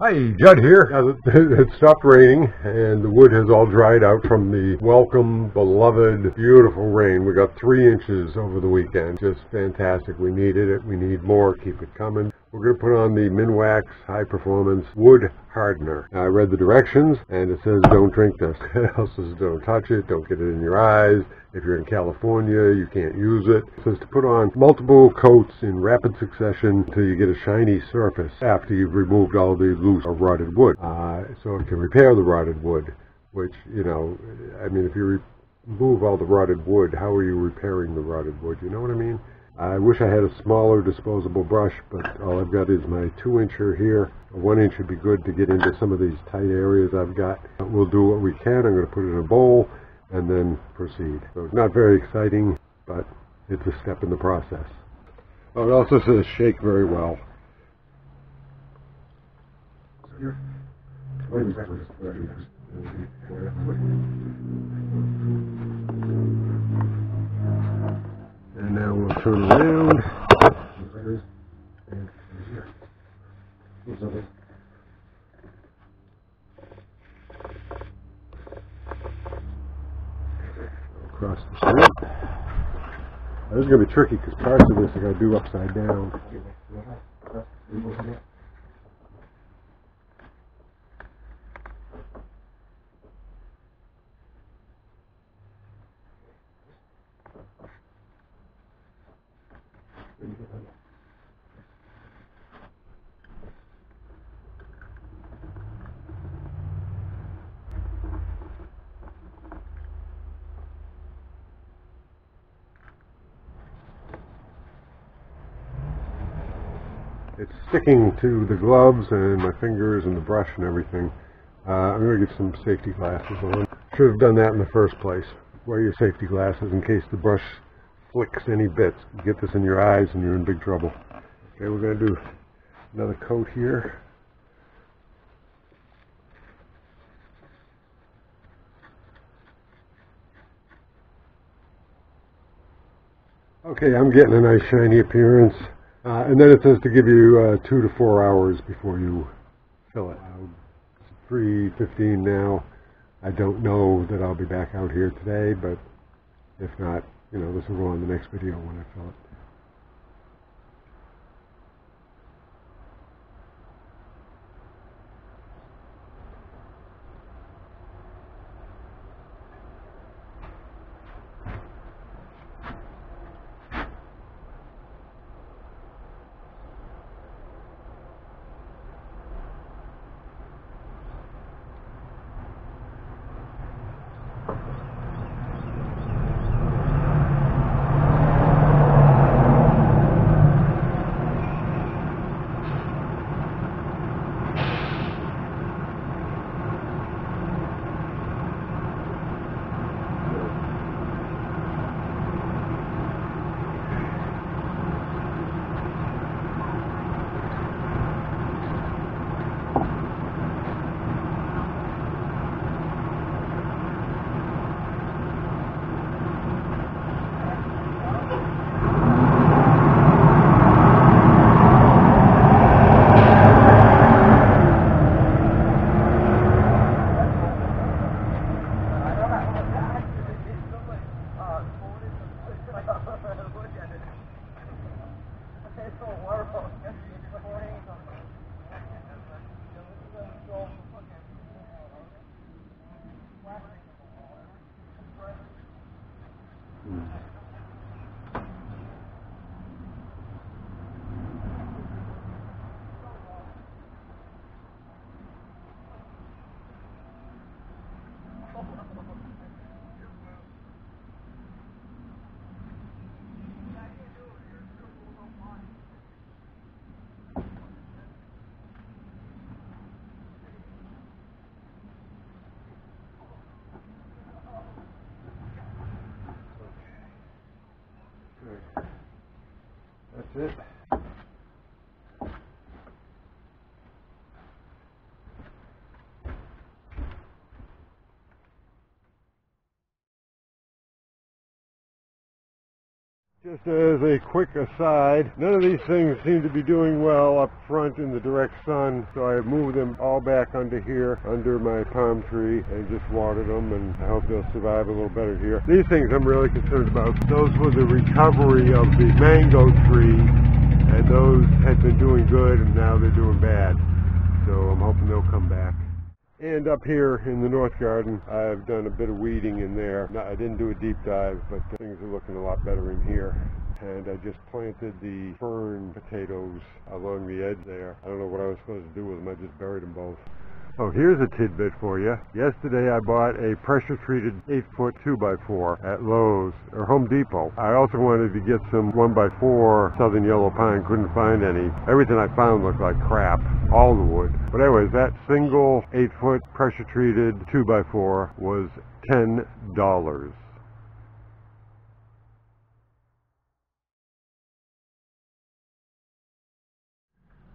Hi, Jud here. It stopped raining and the wood has all dried out from the welcome, beloved, beautiful rain. We got three inches over the weekend. Just fantastic. We needed it. We need more. Keep it coming. We're going to put on the Minwax High Performance Wood Hardener. I read the directions and it says don't drink this. It also says don't touch it, don't get it in your eyes. If you're in California, you can't use it. It says to put on multiple coats in rapid succession until you get a shiny surface after you've removed all the loose or rotted wood. Uh, so it can repair the rotted wood, which, you know, I mean, if you remove all the rotted wood, how are you repairing the rotted wood? You know what I mean? I wish I had a smaller disposable brush, but all I've got is my two incher here. A one inch would be good to get into some of these tight areas I've got. We'll do what we can. I'm going to put it in a bowl and then proceed. So it's not very exciting, but it's a step in the process. Oh, it also says shake very well. And turn around. Across the street. This is going to be tricky because parts of this I got to do upside down. It's sticking to the gloves and my fingers and the brush and everything. Uh, I'm going to get some safety glasses on. Should have done that in the first place. Wear your safety glasses in case the brush flicks any bits. Get this in your eyes and you're in big trouble. Okay, we're going to do another coat here. Okay, I'm getting a nice shiny appearance. Uh, and then it says to give you uh, two to four hours before you fill it. Uh, it's 3.15 now. I don't know that I'll be back out here today, but if not, you know, this will go on the next video when I fill it. That's it. Just as a quick aside, none of these things seem to be doing well up front in the direct sun, so I moved them all back under here, under my palm tree, and just watered them, and I hope they'll survive a little better here. These things I'm really concerned about. Those were the recovery of the mango tree, and those had been doing good, and now they're doing bad. So I'm hoping they'll come back. And up here in the north garden, I've done a bit of weeding in there. No, I didn't do a deep dive, but things are looking a lot better in here. And I just planted the fern potatoes along the edge there. I don't know what I was supposed to do with them. I just buried them both. Oh, here's a tidbit for you. Yesterday I bought a pressure treated 8 foot 2x4 at Lowe's or Home Depot. I also wanted to get some 1x4 southern yellow pine, couldn't find any. Everything I found looked like crap, all the wood. But anyways, that single 8 foot pressure treated 2x4 was $10.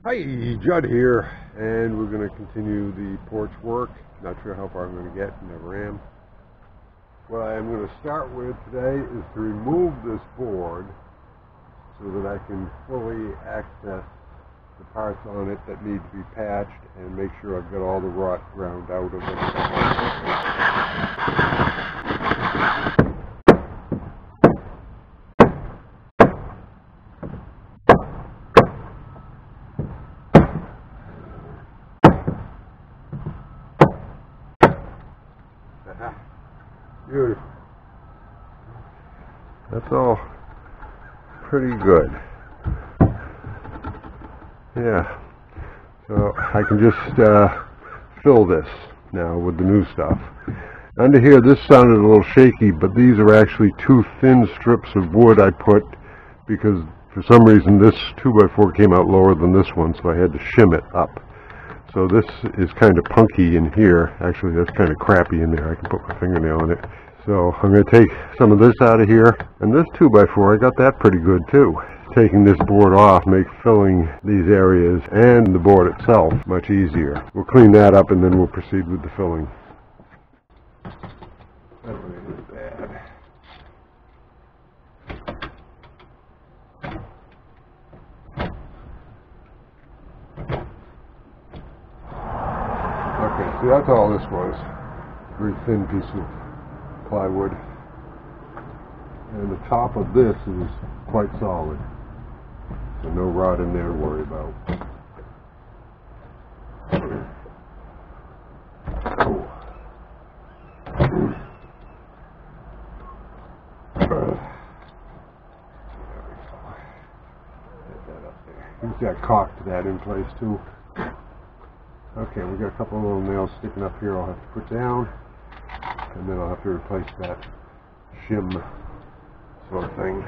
Hi, Jud here, and we're going to continue the porch work. Not sure how far I'm going to get, never am. What I'm going to start with today is to remove this board so that I can fully access the parts on it that need to be patched and make sure I've got all the rot ground out of it. Beautiful. That's all pretty good. Yeah. So I can just uh, fill this now with the new stuff. Under here, this sounded a little shaky, but these are actually two thin strips of wood I put because for some reason this 2x4 came out lower than this one, so I had to shim it up. So this is kind of punky in here. Actually, that's kind of crappy in there. I can put my fingernail in it. So I'm going to take some of this out of here. And this 2x4, I got that pretty good too. Taking this board off makes filling these areas and the board itself much easier. We'll clean that up and then we'll proceed with the filling. Okay, See, that's all this was. Very thin piece of plywood. And the top of this is quite solid. So no rot in there to worry about. I caulked that in place too. Okay, we got a couple of little nails sticking up here I'll have to put down. And then I'll have to replace that shim sort of thing.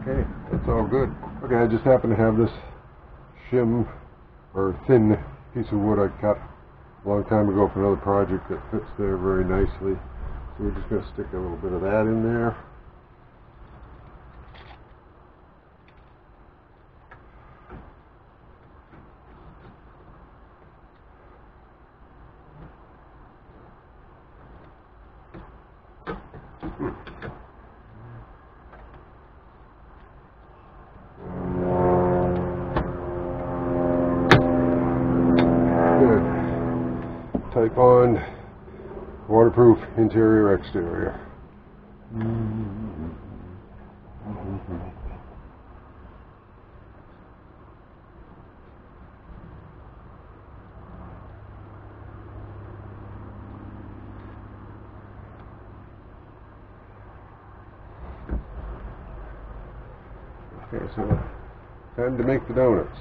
Okay, that's all good. Okay, I just happen to have this shim or thin piece of wood I cut a long time ago for another project that fits there very nicely. So we're just going to stick a little bit of that in there. Hmm. Titebond waterproof interior exterior. Okay, so time to make the donuts.